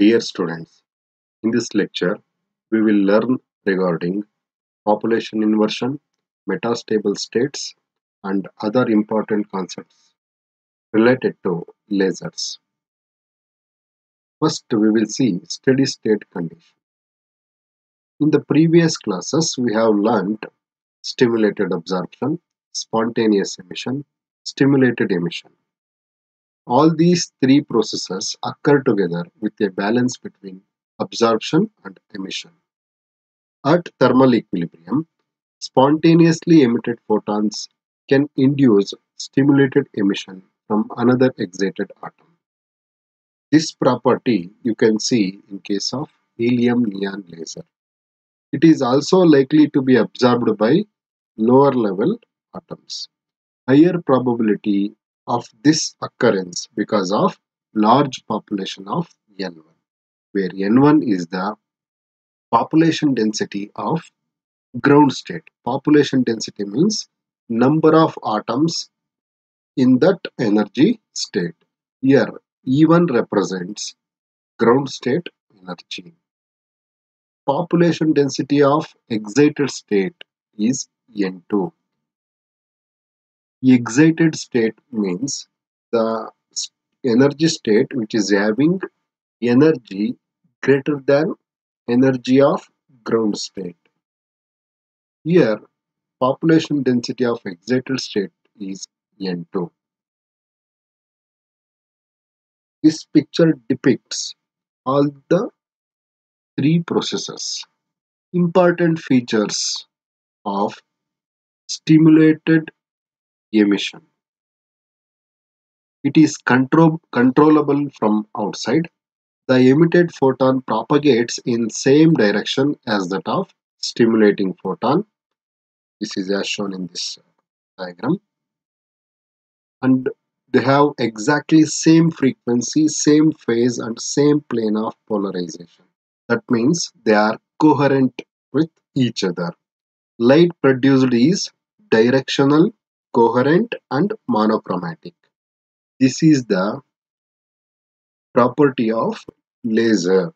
Dear students, in this lecture, we will learn regarding population inversion, metastable states, and other important concepts related to lasers. First, we will see steady state condition. In the previous classes, we have learned stimulated absorption, spontaneous emission, stimulated emission. All these three processes occur together with a balance between absorption and emission. At thermal equilibrium, spontaneously emitted photons can induce stimulated emission from another excited atom. This property you can see in case of helium neon laser. It is also likely to be absorbed by lower level atoms. Higher probability of this occurrence because of large population of N1, where N1 is the population density of ground state. Population density means number of atoms in that energy state. Here E1 represents ground state energy. Population density of excited state is N2. Excited state means the energy state which is having energy greater than energy of ground state. Here population density of excited state is N2. This picture depicts all the three processes. Important features of stimulated emission. It is control, controllable from outside. The emitted photon propagates in same direction as that of stimulating photon. This is as shown in this uh, diagram. And they have exactly same frequency, same phase and same plane of polarization. That means they are coherent with each other. Light produced is directional, coherent and monochromatic. This is the property of laser.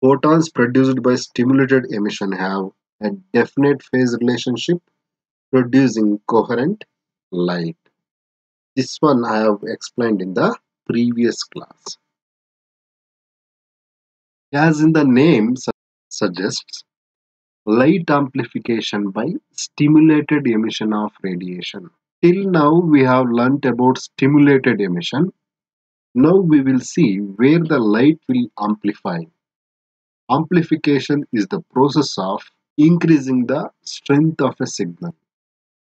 Photons produced by stimulated emission have a definite phase relationship producing coherent light. This one I have explained in the previous class. As in the name suggests, light amplification by stimulated emission of radiation. Till now we have learnt about stimulated emission. Now we will see where the light will amplify. Amplification is the process of increasing the strength of a signal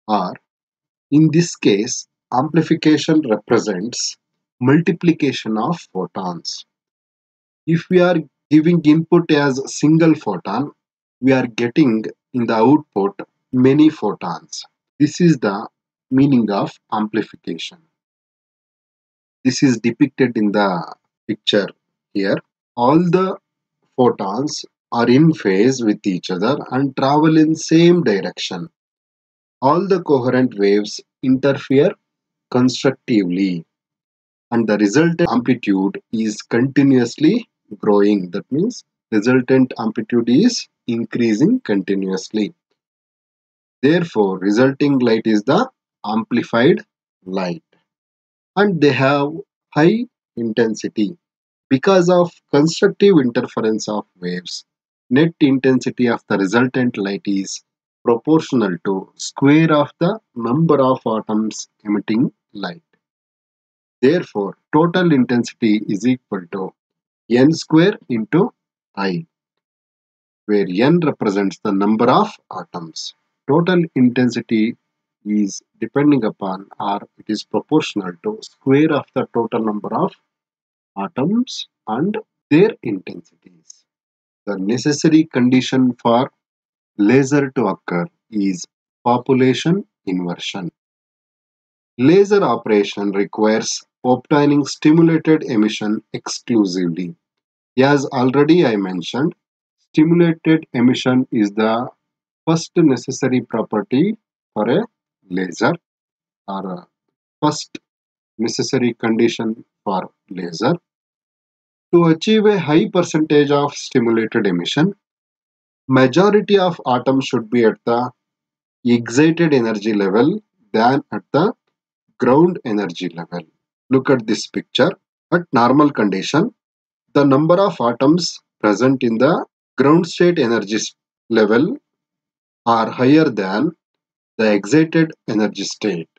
or in this case amplification represents multiplication of photons. If we are giving input as single photon, we are getting in the output many photons. This is the meaning of amplification. This is depicted in the picture here. All the photons are in phase with each other and travel in same direction. All the coherent waves interfere constructively and the resultant amplitude is continuously growing. That means resultant amplitude is increasing continuously. Therefore, resulting light is the amplified light and they have high intensity. Because of constructive interference of waves, net intensity of the resultant light is proportional to square of the number of atoms emitting light. Therefore, total intensity is equal to n square into i, where n represents the number of atoms. Total intensity is depending upon or it is proportional to square of the total number of atoms and their intensities. The necessary condition for laser to occur is population inversion. Laser operation requires obtaining stimulated emission exclusively. As already I mentioned, stimulated emission is the first necessary property for a laser or first necessary condition for laser. To achieve a high percentage of stimulated emission, majority of atoms should be at the excited energy level than at the ground energy level. Look at this picture. At normal condition, the number of atoms present in the ground state energy level are higher than the excited energy state.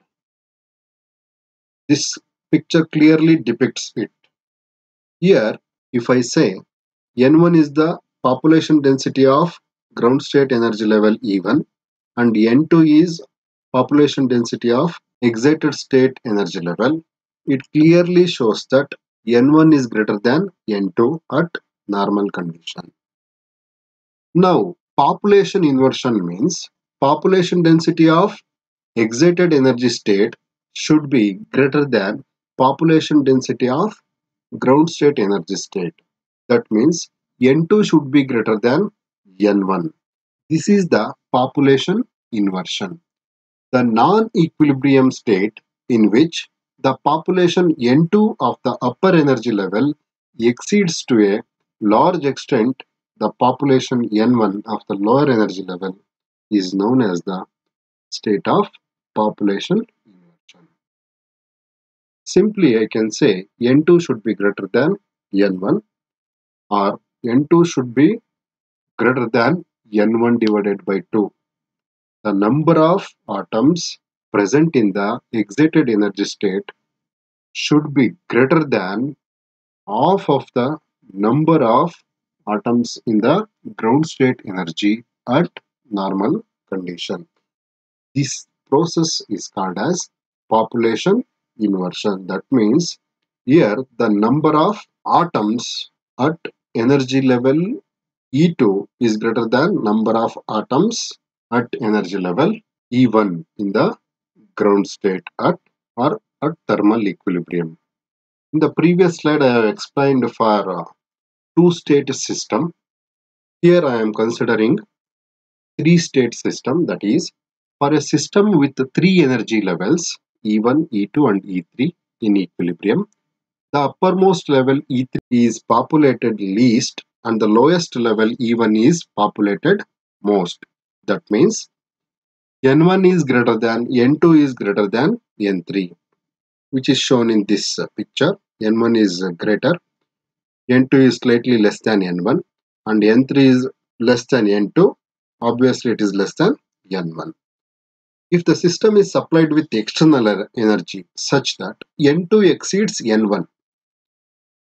This picture clearly depicts it. Here, if I say N1 is the population density of ground state energy level E1 and N2 is population density of excited state energy level, it clearly shows that N1 is greater than N2 at normal condition. Now, population inversion means population density of excited energy state should be greater than population density of ground state energy state. That means N2 should be greater than N1. This is the population inversion. The non-equilibrium state in which the population N2 of the upper energy level exceeds to a large extent the population N1 of the lower energy level is known as the state of population inversion. Simply I can say N2 should be greater than N1 or N2 should be greater than N1 divided by 2. The number of atoms present in the excited energy state should be greater than half of the number of atoms in the ground state energy at normal condition. This process is called as population inversion. That means here the number of atoms at energy level E2 is greater than number of atoms at energy level E1 in the ground state at or at thermal equilibrium. In the previous slide I have explained for uh, two-state system. Here I am considering three-state system that is for a system with three energy levels E1, E2 and E3 in equilibrium. The uppermost level E3 is populated least and the lowest level E1 is populated most. That means N1 is greater than N2 is greater than N3 which is shown in this picture. N1 is greater N2 is slightly less than N1 and N3 is less than N2 obviously it is less than N1. If the system is supplied with external er-, energy such that N2 exceeds N1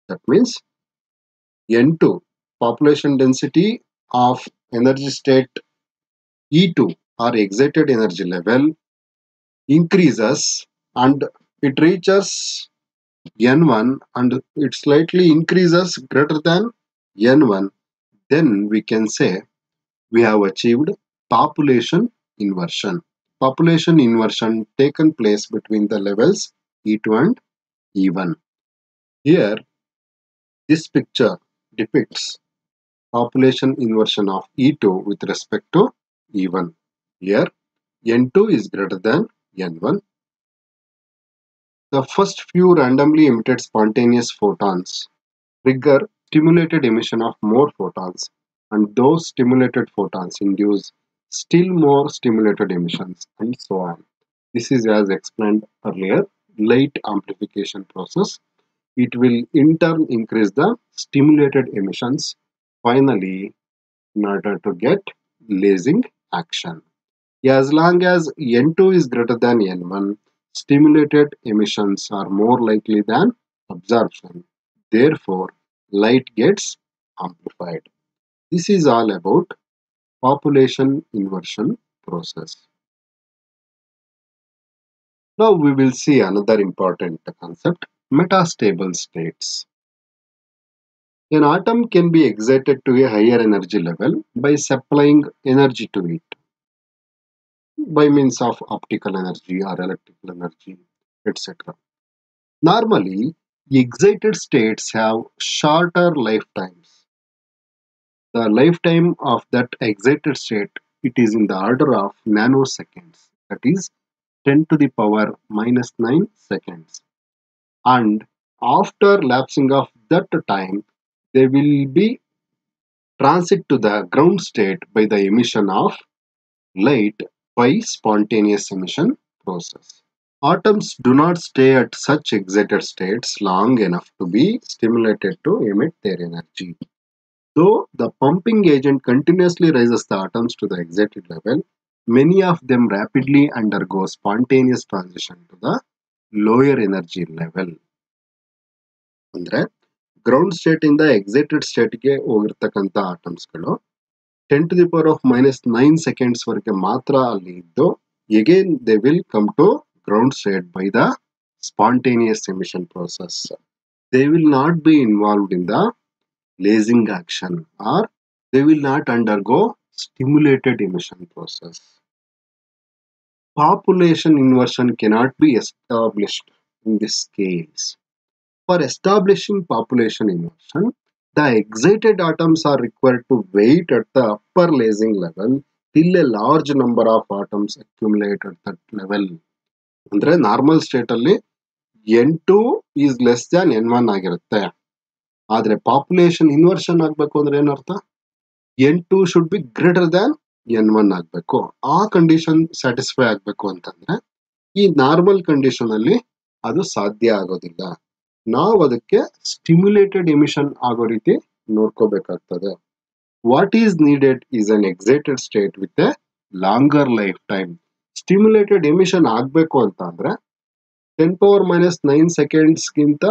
that means N2 population density of energy state E2 or excited energy level increases and it reaches n1 and it slightly increases greater than n1 then we can say we have achieved population inversion. Population inversion taken place between the levels e2 and e1 here this picture depicts population inversion of e2 with respect to e1 here n2 is greater than n1 the first few randomly emitted spontaneous photons trigger stimulated emission of more photons and those stimulated photons induce still more stimulated emissions and so on. This is as explained earlier light amplification process. It will in turn increase the stimulated emissions finally in order to get lasing action. As long as N2 is greater than N1, stimulated emissions are more likely than absorption. Therefore, light gets amplified. This is all about population inversion process. Now we will see another important concept, metastable states. An atom can be excited to a higher energy level by supplying energy to it by means of optical energy or electrical energy, etc. Normally, the excited states have shorter lifetimes. The lifetime of that excited state it is in the order of nanoseconds that is 10 to the power minus 9 seconds and after lapsing of that time they will be transit to the ground state by the emission of light by spontaneous emission process. Atoms do not stay at such excited states long enough to be stimulated to emit their energy. Though the pumping agent continuously raises the atoms to the excited level, many of them rapidly undergo spontaneous transition to the lower energy level. ಅಂದ್ರೆ ground state ಇಂದ excited ಸ್ಟೇಟ್ಗೆ ಹೋಗಿರ್ತಕ್ಕಂಥ ಆಟಮ್ಸ್ಗಳು ten to the power of minus nine seconds ವರೆಗೆ ಮಾತ್ರ ಅಲ್ಲಿ ಇದ್ದು again they will come to ground state by the spontaneous emission process they will not be involved in the lasing action are they will not undergo stimulated emission process population inversion cannot be established in this case. For establishing population inversion, the excited atoms are required to wait at the upper lasing level till a large number of atoms accumulate at that level. ಅಂದ್ರೆ normal state ಅಲ್ಲಿ N two is less than N one ಆಗಿರುತ್ತೆ. ಆದ್ರೆ population inversion ಆಗ್ಬೇಕು ಅಂದ್ರೆ ಏನರ್ಥ N two should be greater than N one ಆಗಬೇಕು. ಆ condition satisfy ಆಗಬೇಕು ಅಂತಂದ್ರೆ ಈ ನಾರ್ಮಲ್ ಕಂಡೀಷನ್ ಅಲ್ಲಿ ಅದು ಸಾಧ್ಯ ಆಗೋದಿಲ್ಲ. ನಾವು ಅದಕ್ಕೆ ಸ್ಟಿಮ್ಯುಲೇಟೆಡ್ ಎಮಿಷನ್ ಆಗೋ ರೀತಿ ನೋಡ್ಕೋಬೇಕಾಗ್ತದೆ. What is needed is an excited state with a longer life time stimulated emission ಆಗಬೇಕು ಅಂತ ಅಂದ್ರೆ ಟೆನ್ ಪವರ್ ಮೈನಸ್ ನೈನ್ ಸೆಕೆಂಡ್ಸ್ಗಿಂತ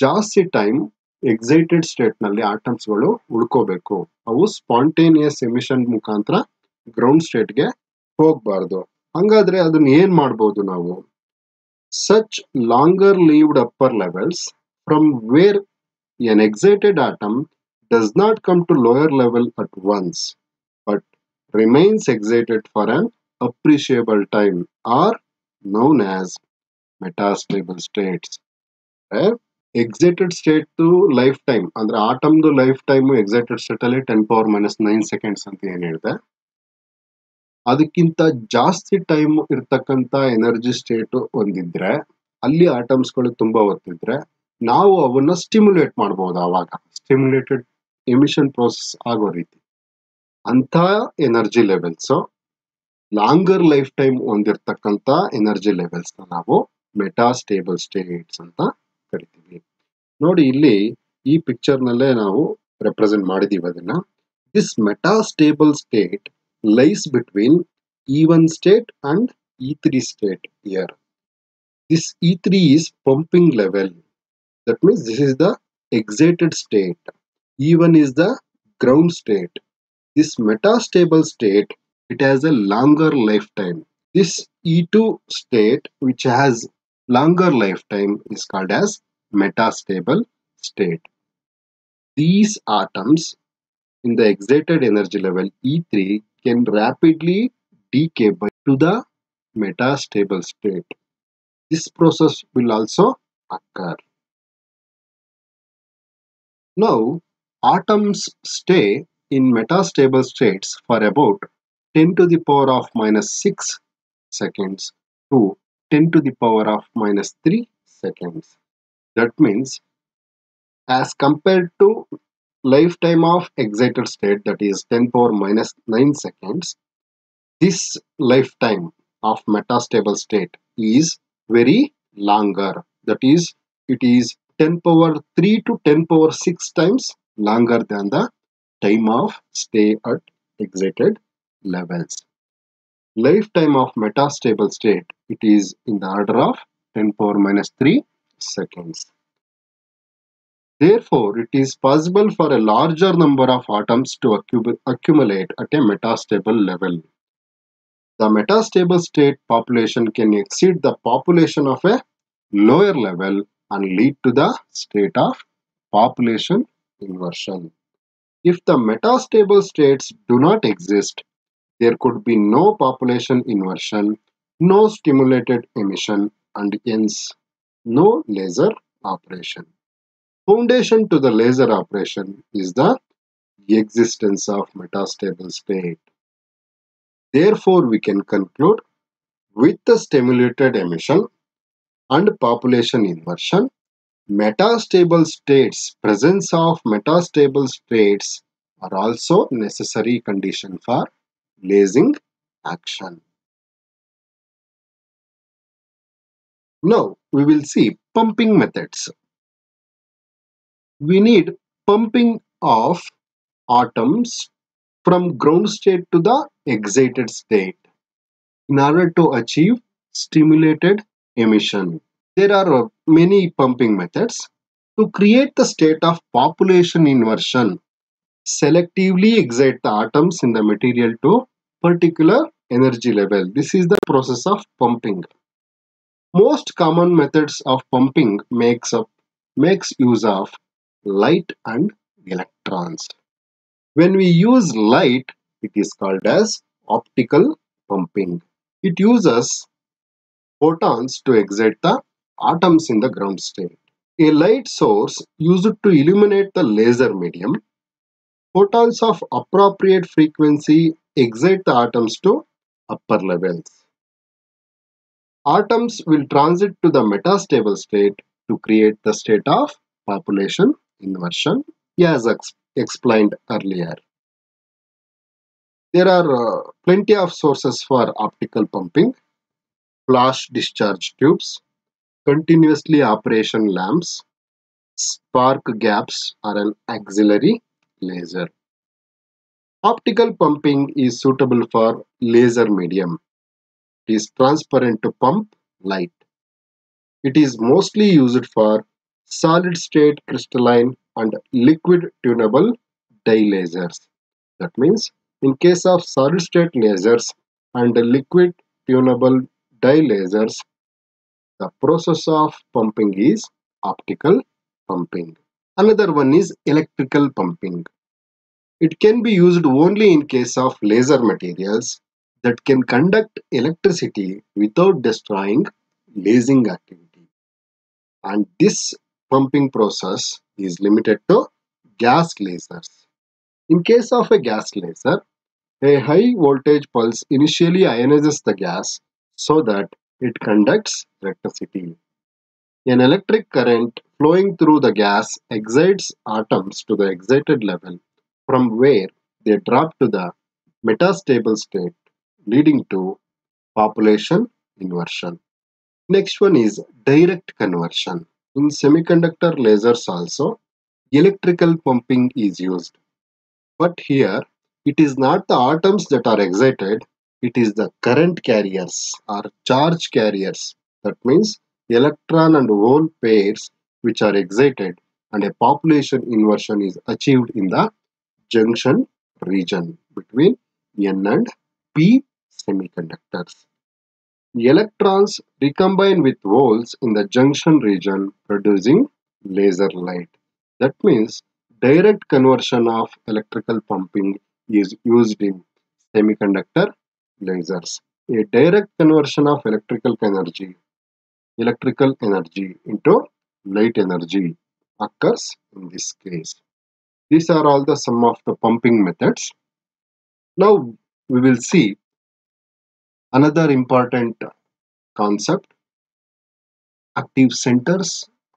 ಜಾಸ್ತಿ ಟೈಮ್ ಎಕ್ಸೈಟೆಡ್ ಸ್ಟೇಟ್ನಲ್ಲಿ ಆಟಮ್ಸ್ಗಳು ಉಳ್ಕೋಬೇಕು. ಅವು ಸ್ಪಾಂಟೇನಿಯಸ್ ಎಮಿಷನ್ ಮುಖಾಂತರ ಗ್ರೌಂಡ್ ಸ್ಟೇಟ್ಗೆ ಹೋಗಬಾರ್ದು. ಹಂಗಾದ್ರೆ ಅದನ್ನ ಏನ್ ಮಾಡ್ಬೋದು ನಾವು? Such longer lived upper levels from where N excited atom does not come to lower level at once but remains excited for an appreciable time R known as metastable states. Excited state life time ಅಂದ್ರೆ ಆಟಮ್ದು life time excited state ಅಲ್ಲಿ ten power minus nine seconds ಅಂತ ಏನ್ ಹೇಳಿದೆ ಅದಕ್ಕಿಂತ ಜಾಸ್ತಿ time ಇರ್ತಕ್ಕಂತ energy state ಹೊಂದಿದ್ರೆ ಅಲ್ಲಿ ಆಟಮ್ಸ್ಗಳು ತುಂಬಾ ಹೊತ್ತಿದ್ರೆ ನಾವು ಅವನ್ನ ಸ್ಟಿಮ್ಯುಲೇಟ್ ಮಾಡಬಹುದು ಆವಾಗ. ಸ್ಟಿಮ್ಯುಲೇಟೆಡ್ ಎಮಿಷನ್ ಪ್ರೋಸೆಸ್ ಆಗೋ ರೀತಿ. ಅಂತ energy levels longer life time ಹೊಂದಿರ್ತಕ್ಕಂತ ಎನರ್ಜಿ ಲೆವೆಲ್ಸ್ ನಾವು ಮೆಟಾ ಸ್ಟೇಬಲ್ ಸ್ಟೇಟ್ಸ್ ಅಂತ ಕರಿತೀವಿ. ನೋಡಿ ಇಲ್ಲಿ ಈ ಪಿಕ್ಚರ್ ನಲ್ಲೇ ನಾವು ರೆಪ್ರೆಸೆಂಟ್ ಮಾಡಿದೀವಿ ಅದನ್ನ. This metastable state lies between E1 state and E3 state here. This E3 is pumping level. That means this is the excited state. E1 is the ground state. This metastable state, it has a longer lifetime. This E2 state, which has longer lifetime, is called as metastable state. These atoms in the excited energy level E3 can rapidly decay to the metastable state. This process will also occur. Now, atoms stay in metastable states for about 10 to the power of minus 6 seconds to 10 to the power of minus 3 seconds. That means as compared to lifetime of excited state that is 10 power minus 9 seconds, this lifetime of metastable state is very longer. That is, it is 10 power 3 to 10 power 6 times longer than the time of stay at excited levels. Lifetime of metastable state, it is in the order of 10 power minus 3 seconds. Therefore, it is possible for a larger number of atoms to accumulate at a metastable level. The metastable state population can exceed the population of a lower level and lead to the state of population inversion. If the metastable states do not exist, there could be no population inversion, no stimulated emission, and hence no laser operation. Foundation to the laser operation is the existence of metastable state. Therefore, we can conclude with the stimulated emission and population inversion, metastable states, presence of metastable states are also necessary condition for lasing action. Now we will see pumping methods. We need pumping of atoms from ground state to the excited state in order to achieve stimulated emission. There are uh, many pumping methods. To create the state of population inversion, selectively excite the atoms in the material to particular energy level. This is the process of pumping. Most common methods of pumping makes up makes use of light and electrons. When we use light, it is called as optical pumping. It uses photons to excite the atoms in the ground state. A light source used to illuminate the laser medium. Photons of appropriate frequency excite the atoms to upper levels. Atoms will transit to the metastable state to create the state of population inversion as ex explained earlier. There are uh, plenty of sources for optical pumping, flash discharge tubes, continuously operation lamps, spark gaps are an auxiliary laser. Optical pumping is suitable for laser medium. It is transparent to pump light. It is mostly used for solid state crystalline and liquid tunable dye lasers. That means in case of solid state lasers and liquid tunable dye lasers, the process of pumping is optical pumping. Another one is electrical pumping. It can be used only in case of laser materials that can conduct electricity without destroying lasing activity. And this pumping process is limited to gas lasers. In case of a gas laser, a high voltage pulse initially ionizes the gas so that it conducts electricity. An electric current flowing through the gas excites atoms to the excited level from where they drop to the metastable state leading to population inversion. Next one is direct conversion. In semiconductor lasers also, electrical pumping is used. But here, it is not the atoms that are excited, it is the current carriers or charge carriers. That means electron and hole pairs which are excited and a population inversion is achieved in the junction region between N and P semiconductors. Electrons recombine with holes in the junction region producing laser light. That means direct conversion of electrical pumping is used in semiconductor lasers. A direct conversion of electrical energy, electrical energy into light energy occurs in this case. These are all the sum of the pumping methods. Now we will see Another important concept active centers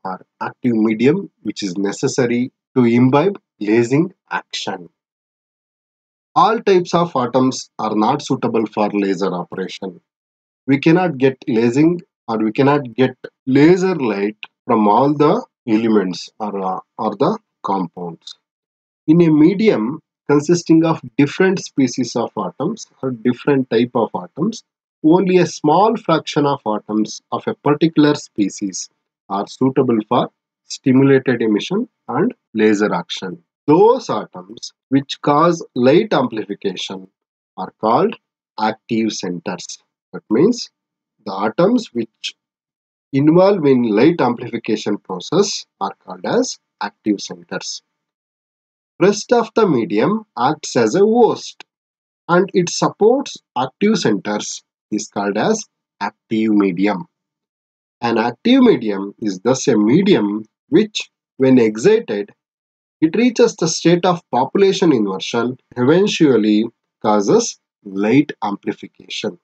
or active medium which is necessary to imbibe lasing action. All types of atoms are not suitable for laser operation. We cannot get lasing or we cannot get laser light from all the elements or, uh, or the compounds. In a medium, consisting of different species of atoms or different type of atoms, only a small fraction of atoms of a particular species are suitable for stimulated emission and laser action. Those atoms which cause light amplification are called active centers. That means the atoms which involve in light amplification process are called as active centers. Rest of the medium acts as a host and it supports active centers is called as active medium. An active medium is thus a medium which when excited it reaches the state of population inversion eventually causes light amplification.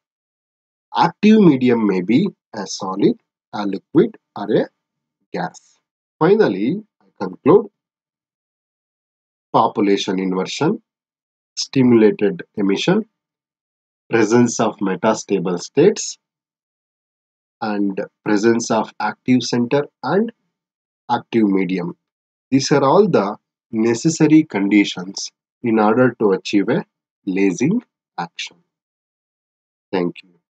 Active medium may be a solid, a liquid or a gas. Finally, I conclude population inversion, stimulated emission, presence of metastable states, and presence of active center and active medium. These are all the necessary conditions in order to achieve a lasing action. Thank you.